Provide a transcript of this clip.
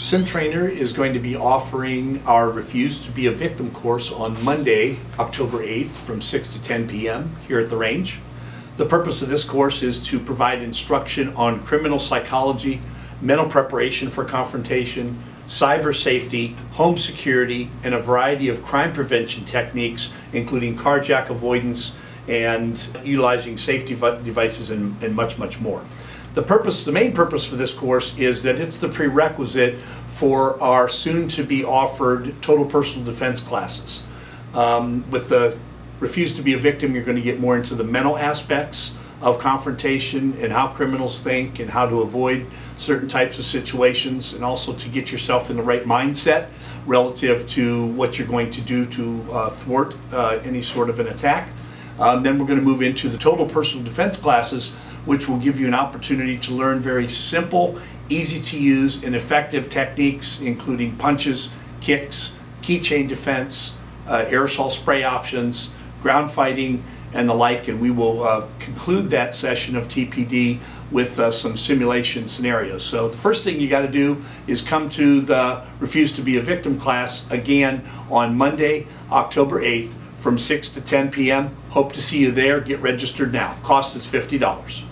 SimTrainer is going to be offering our Refuse to be a Victim course on Monday, October 8th from 6 to 10 p.m. here at the range. The purpose of this course is to provide instruction on criminal psychology, mental preparation for confrontation, cyber safety, home security, and a variety of crime prevention techniques, including carjack avoidance and utilizing safety devices and, and much, much more. The purpose, the main purpose for this course is that it's the prerequisite for our soon to be offered total personal defense classes. Um, with the refuse to be a victim, you're going to get more into the mental aspects of confrontation and how criminals think and how to avoid certain types of situations and also to get yourself in the right mindset relative to what you're going to do to uh, thwart uh, any sort of an attack. Um, then we're going to move into the total personal defense classes, which will give you an opportunity to learn very simple, easy to use, and effective techniques, including punches, kicks, keychain defense, uh, aerosol spray options, ground fighting, and the like. And we will uh, conclude that session of TPD with uh, some simulation scenarios. So the first thing you got to do is come to the Refuse to be a Victim class again on Monday, October 8th from 6 to 10 p.m. Hope to see you there. Get registered now. Cost is $50.